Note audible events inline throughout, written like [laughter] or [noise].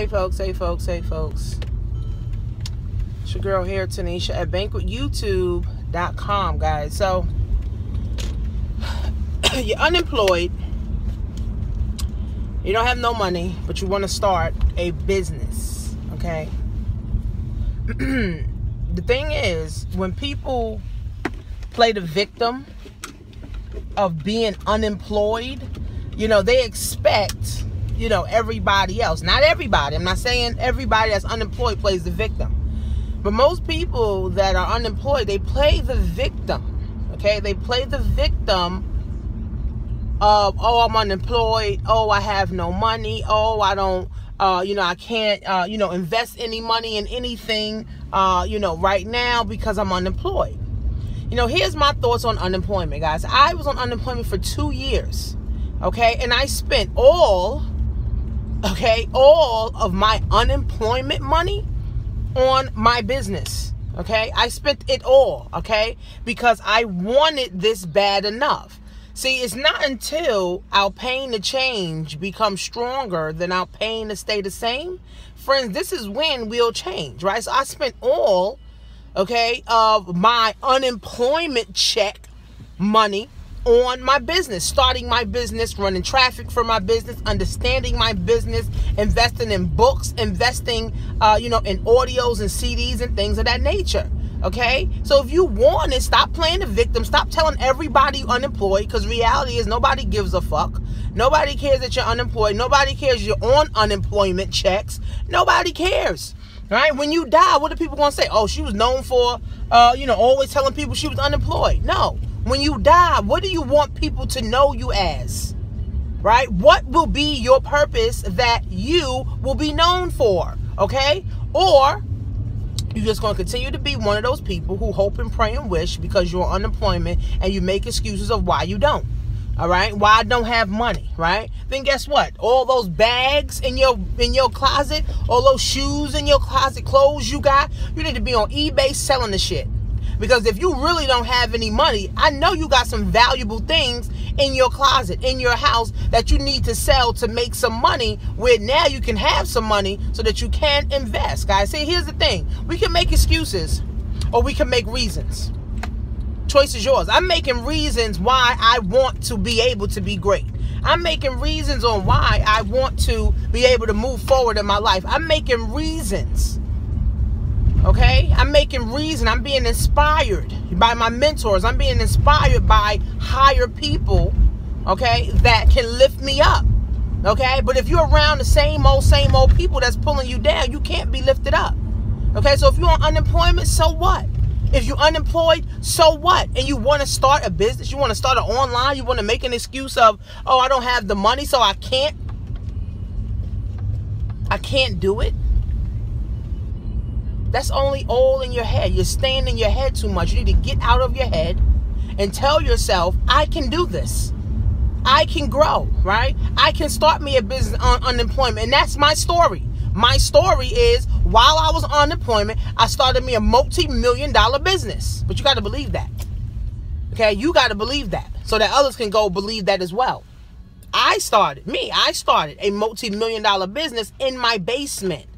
Hey folks, hey folks, hey folks. It's your girl here, Tanisha at banquetyoutube.com, guys. So [clears throat] you're unemployed, you don't have no money, but you want to start a business, okay? [clears throat] the thing is, when people play the victim of being unemployed, you know, they expect you know, everybody else. Not everybody. I'm not saying everybody that's unemployed plays the victim. But most people that are unemployed, they play the victim. Okay? They play the victim of, oh, I'm unemployed. Oh, I have no money. Oh, I don't, uh, you know, I can't, uh, you know, invest any money in anything, uh, you know, right now because I'm unemployed. You know, here's my thoughts on unemployment, guys. I was on unemployment for two years. Okay? And I spent all okay, all of my unemployment money on my business. Okay, I spent it all, okay, because I wanted this bad enough. See, it's not until our pain to change becomes stronger than our pain to stay the same. Friends, this is when we'll change, right? So I spent all, okay, of my unemployment check money on my business, starting my business, running traffic for my business, understanding my business, investing in books, investing, uh, you know, in audios and CDs and things of that nature. Okay, so if you want it, stop playing the victim. Stop telling everybody unemployed because reality is nobody gives a fuck. Nobody cares that you're unemployed. Nobody cares you're on unemployment checks. Nobody cares. Right? When you die, what are people gonna say? Oh, she was known for, uh, you know, always telling people she was unemployed. No, when you die, what do you want people to know you as? Right? What will be your purpose that you will be known for? Okay? Or you're just going to continue to be one of those people who hope and pray and wish because you're on unemployment and you make excuses of why you don't. All right? Why I don't have money, right? Then guess what? All those bags in your in your closet, all those shoes in your closet, clothes you got, you need to be on eBay selling the shit. Because if you really don't have any money, I know you got some valuable things in your closet, in your house that you need to sell to make some money where now you can have some money so that you can invest. Guys, see, here's the thing. We can make excuses or we can make reasons. Choice is yours. I'm making reasons why I want to be able to be great. I'm making reasons on why I want to be able to move forward in my life. I'm making reasons Okay? I'm making reason. I'm being inspired by my mentors. I'm being inspired by higher people, okay, that can lift me up. Okay? But if you're around the same old, same old people that's pulling you down, you can't be lifted up. Okay? So if you're on unemployment, so what? If you're unemployed, so what? And you want to start a business, you want to start an online, you want to make an excuse of, oh, I don't have the money, so I can't. I can't do it. That's only all in your head. You're staying in your head too much. You need to get out of your head and tell yourself, I can do this. I can grow, right? I can start me a business on unemployment. And that's my story. My story is while I was on unemployment, I started me a multi-million dollar business. But you got to believe that. Okay? You got to believe that so that others can go believe that as well. I started, me, I started a multi-million dollar business in my basement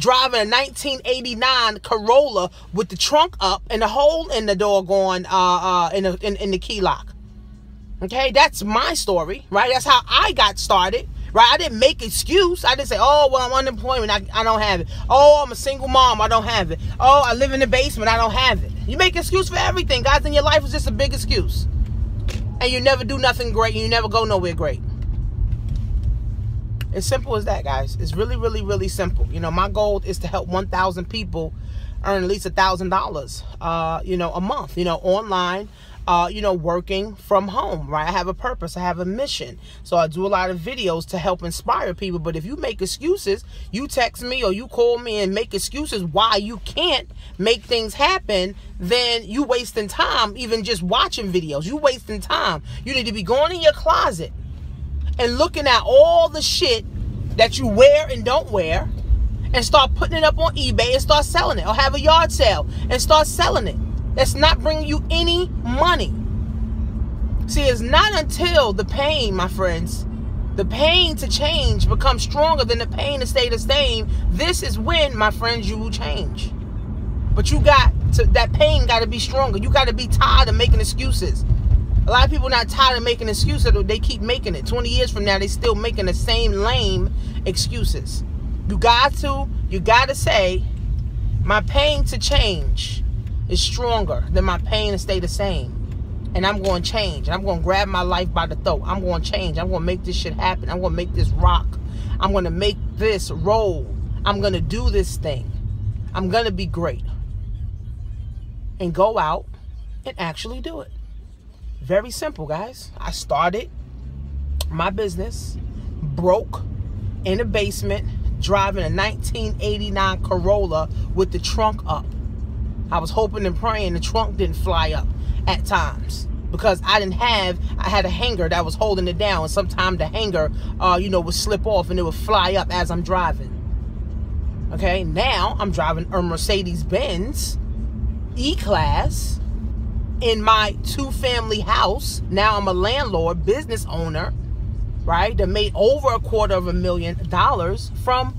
driving a 1989 Corolla with the trunk up and the hole in the doggone uh uh in the in, in the key lock. Okay, that's my story, right? That's how I got started. Right, I didn't make excuse. I didn't say, "Oh, well, I'm unemployment. I, I don't have it." Oh, I'm a single mom. I don't have it. Oh, I live in the basement. I don't have it. You make excuse for everything, guys. And your life is just a big excuse, and you never do nothing great. And you never go nowhere great. As simple as that, guys. It's really, really, really simple. You know, my goal is to help 1,000 people earn at least a $1,000, uh, you know, a month, you know, online, uh, you know, working from home, right? I have a purpose. I have a mission. So I do a lot of videos to help inspire people. But if you make excuses, you text me or you call me and make excuses why you can't make things happen, then you wasting time even just watching videos. You wasting time. You need to be going in your closet and looking at all the shit that you wear and don't wear and start putting it up on eBay and start selling it or have a yard sale and start selling it. That's not bringing you any money. See, it's not until the pain, my friends, the pain to change becomes stronger than the pain to stay the same, this is when, my friends, you will change. But you got to, that pain got to be stronger. You got to be tired of making excuses. A lot of people not tired of making excuses. They keep making it. 20 years from now, they still making the same lame excuses. You got to, you got to say, my pain to change is stronger than my pain to stay the same. And I'm going to change. And I'm going to grab my life by the throat. I'm going to change. I'm going to make this shit happen. I'm going to make this rock. I'm going to make this roll. I'm going to do this thing. I'm going to be great. And go out and actually do it. Very simple, guys. I started my business broke in a basement driving a 1989 Corolla with the trunk up. I was hoping and praying the trunk didn't fly up at times because I didn't have I had a hanger that was holding it down and sometimes the hanger uh, you know would slip off and it would fly up as I'm driving. Okay, now I'm driving a Mercedes Benz E-Class in my two-family house. Now I'm a landlord, business owner, right? That made over a quarter of a million dollars from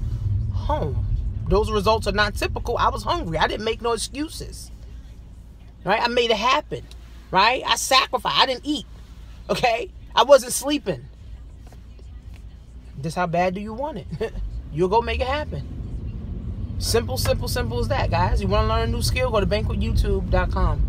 home. Those results are not typical. I was hungry. I didn't make no excuses. Right? I made it happen. Right? I sacrificed. I didn't eat. Okay? I wasn't sleeping. This how bad do you want it? [laughs] You'll go make it happen. Simple, simple, simple as that, guys. You want to learn a new skill? Go to banquetyoutube.com.